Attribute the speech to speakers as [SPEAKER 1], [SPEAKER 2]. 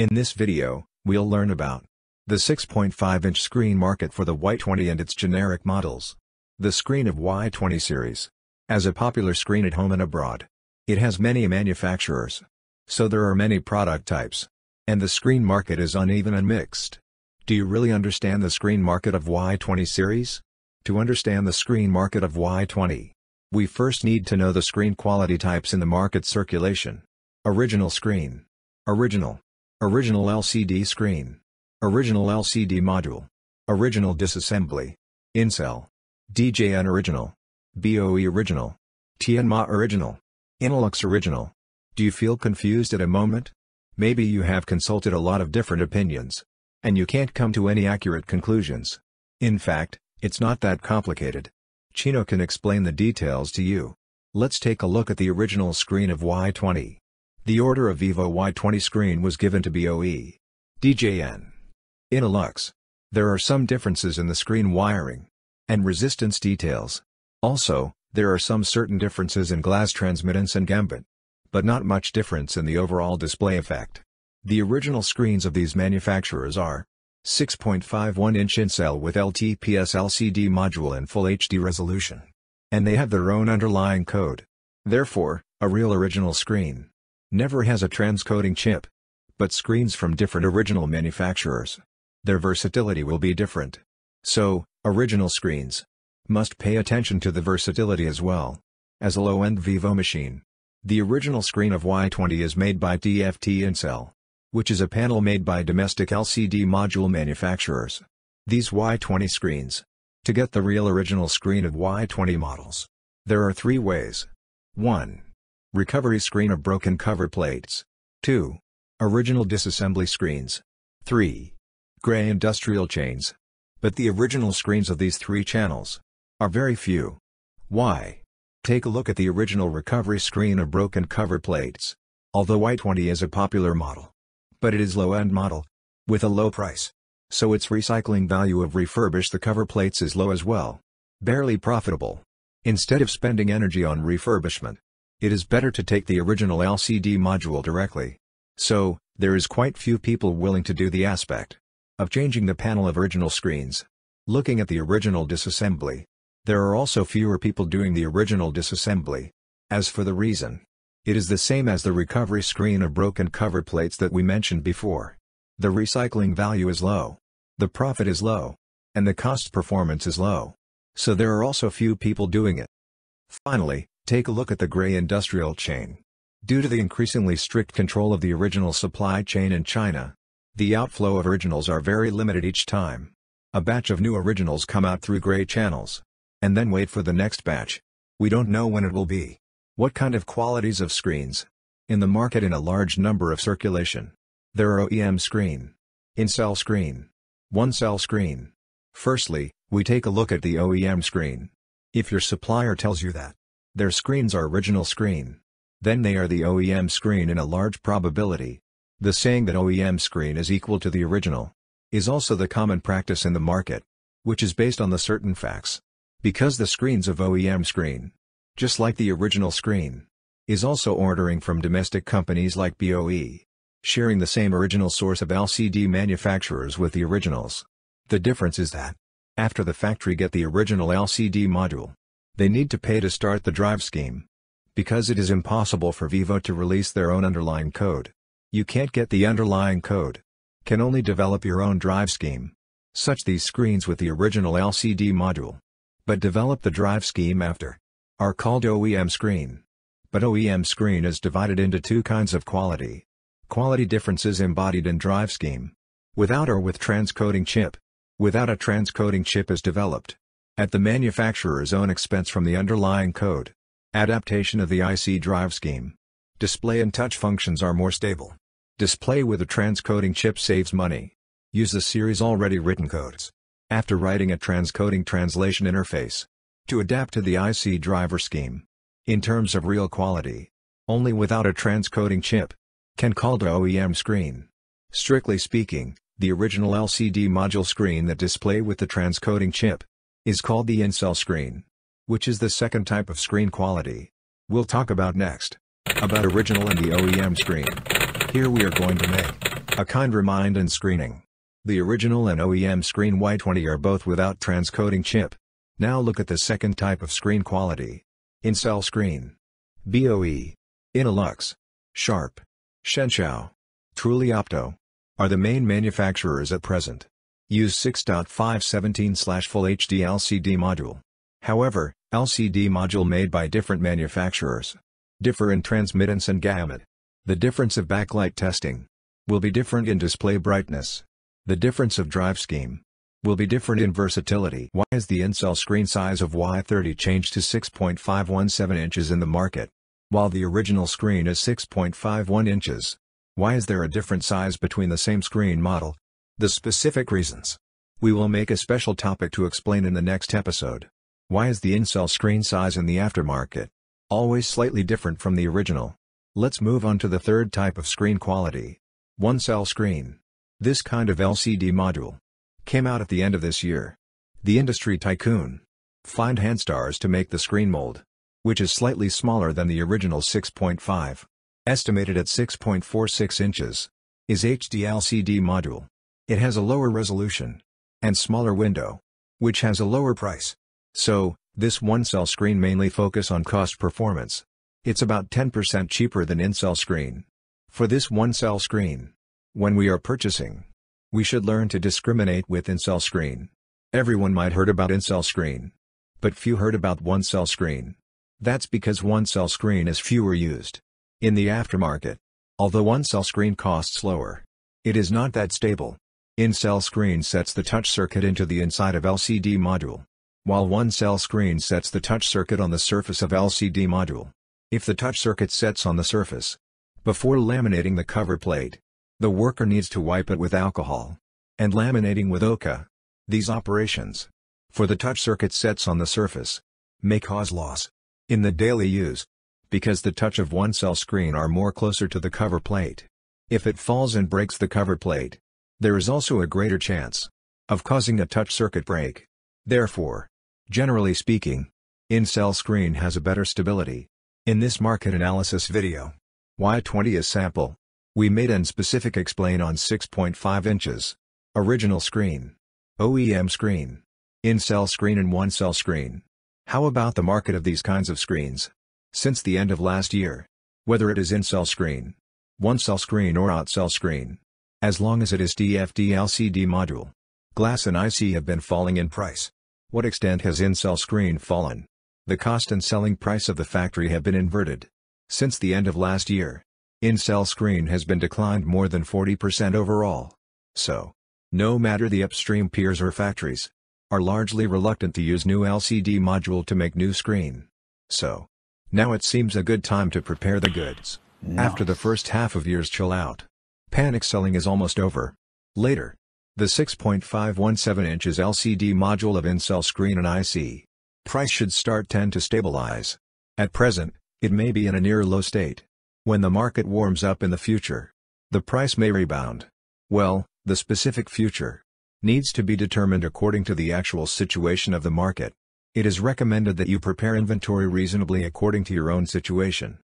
[SPEAKER 1] In this video, we'll learn about the 6.5-inch screen market for the Y20 and its generic models. The screen of Y20 series. As a popular screen at home and abroad. It has many manufacturers. So there are many product types. And the screen market is uneven and mixed. Do you really understand the screen market of Y20 series? To understand the screen market of Y20, we first need to know the screen quality types in the market circulation. Original screen. Original. Original LCD screen. Original LCD module. Original disassembly. In-cell. DJN original. BOE original. Tianma original. Innolux original. Do you feel confused at a moment? Maybe you have consulted a lot of different opinions. And you can't come to any accurate conclusions. In fact, it's not that complicated. CINO can explain the details to you. Let's take a look at the original screen of Y20. The order of Vivo Y20 screen was given to BOE. DJN. Innolux. There are some differences in the screen wiring and resistance details. Also, there are some certain differences in glass transmittance and gamut. But not much difference in the overall display effect. The original screens of these manufacturers are 6.51-inch In-cell with LTPS LCD module and Full HD resolution. And they have their own underlying code. Therefore, a real original screen never has a transcoding chip. But screens from different original manufacturers. Their versatility will be different. So, original screens must pay attention to the versatility as well. As a low-end Vivo machine, the original screen of Y20 is made by TFT In-cell which is a panel made by domestic LCD module manufacturers. These Y20 screens. To get the real original screen of Y20 models, there are three ways. 1. Recovery screen of broken cover plates. 2. Original disassembly screens. 3. Gray industrial chains. But the original screens of these three channels are very few. Why? Take a look at the original recovery screen of broken cover plates. Although Y20 is a popular model, but it is low-end model. With a low price. So its recycling value of refurbish the cover plates is low as well. Barely profitable. Instead of spending energy on refurbishment, it is better to take the original LCD module directly. So, there is quite few people willing to do the aspect of changing the panel of original screens. Looking at the original disassembly, there are also fewer people doing the original disassembly. As for the reason, it is the same as the recovery screen of broken cover plates that we mentioned before. The recycling value is low. The profit is low. And the cost performance is low. So there are also few people doing it. Finally, take a look at the gray industrial chain. Due to the increasingly strict control of the original supply chain in China, the outflow of originals are very limited each time. A batch of new originals come out through gray channels. And then wait for the next batch. We don't know when it will be. What kind of qualities of screens? In the market in a large number of circulation. There are OEM screen. In-cell screen. One-cell screen. Firstly, we take a look at the OEM screen. If your supplier tells you that their screens are original screen, then they are the OEM screen in a large probability. The saying that OEM screen is equal to the original is also the common practice in the market, which is based on the certain facts. Because the screens of OEM screen just like the original screen, is also ordering from domestic companies like BOE, sharing the same original source of LCD manufacturers with the originals. The difference is that, after the factory get the original LCD module, they need to pay to start the drive scheme. Because it is impossible for Vivo to release their own underlying code. You can't get the underlying code. Can only develop your own drive scheme. Such these screens with the original LCD module. But develop the drive scheme after are called OEM screen. But OEM screen is divided into two kinds of quality. Quality differences embodied in drive scheme. Without or with transcoding chip. Without a transcoding chip is developed. At the manufacturer's own expense from the underlying code. Adaptation of the IC drive scheme. Display and touch functions are more stable. Display with a transcoding chip saves money. Use the series already written codes. After writing a transcoding translation interface, to adapt to the IC driver scheme. In terms of real quality, only without a transcoding chip can call to OEM screen. Strictly speaking, the original LCD module screen that display with the transcoding chip is called the in-cell screen, which is the second type of screen quality. We'll talk about next about original and the OEM screen. Here we are going to make A kind remind and screening. The original and OEM screen Y20 are both without transcoding chip. Now look at the second type of screen quality. In-cell screen. BOE. Innolux. Sharp. Shenchao. Truly Opto. Are the main manufacturers at present. Use 6.517-Full HD LCD module. However, LCD module made by different manufacturers differ in transmittance and gamut. The difference of backlight testing will be different in display brightness. The difference of drive scheme will be different in versatility. Why is the in-cell screen size of Y30 changed to 6.517 inches in the market? While the original screen is 6.51 inches. Why is there a different size between the same screen model? The specific reasons. We will make a special topic to explain in the next episode. Why is the in-cell screen size in the aftermarket always slightly different from the original? Let's move on to the third type of screen quality. One-cell screen. This kind of LCD module came out at the end of this year. The industry tycoon find HannStars to make the screen mold, which is slightly smaller than the original 6.5, estimated at 6.46 inches, is HD LCD module. It has a lower resolution and smaller window, which has a lower price. So, this one-cell screen mainly focus on cost performance. It's about 10% cheaper than in-cell screen. For this one-cell screen, when we are purchasing, we should learn to discriminate with in-cell screen. Everyone might heard about in-cell screen, but few heard about one-cell screen. That's because one-cell screen is fewer used. In the aftermarket, although one-cell screen costs lower, it is not that stable. In-cell screen sets the touch circuit into the inside of LCD module while one cell screen sets the touch circuit on the surface of LCD module. If the touch circuit sets on the surface, before laminating the cover plate, the worker needs to wipe it with alcohol, and laminating with OCA. These operations, for the touch circuit sets on the surface, may cause loss in the daily use, because the touch of one cell screen are more closer to the cover plate. If it falls and breaks the cover plate, there is also a greater chance of causing a touch circuit break. Therefore, generally speaking, in-cell screen has a better stability. In this market analysis video, Y20 is sample. We made an specific explain on 6.5 inches. Original screen. OEM screen. In-cell screen and one-cell screen. How about the market of these kinds of screens? Since the end of last year. Whether it is in-cell screen, one-cell screen or out-cell screen. As long as it is TFT LCD module. Glass and IC have been falling in price. What extent has in-cell screen fallen? The cost and selling price of the factory have been inverted. Since the end of last year, in-cell screen has been declined more than 40% overall. So, no matter the upstream peers or factories, are largely reluctant to use new LCD module to make new screen. So, now it seems a good time to prepare the goods. No. After the first half of year's chill out, panic selling is almost over. Later, the 6.517 inches LCD module of in-cell screen and IC price should start tend to stabilize. At present, it may be in a near low state. When the market warms up in the future, the price may rebound. Well, the specific future needs to be determined according to the actual situation of the market. It is recommended that you prepare inventory reasonably according to your own situation.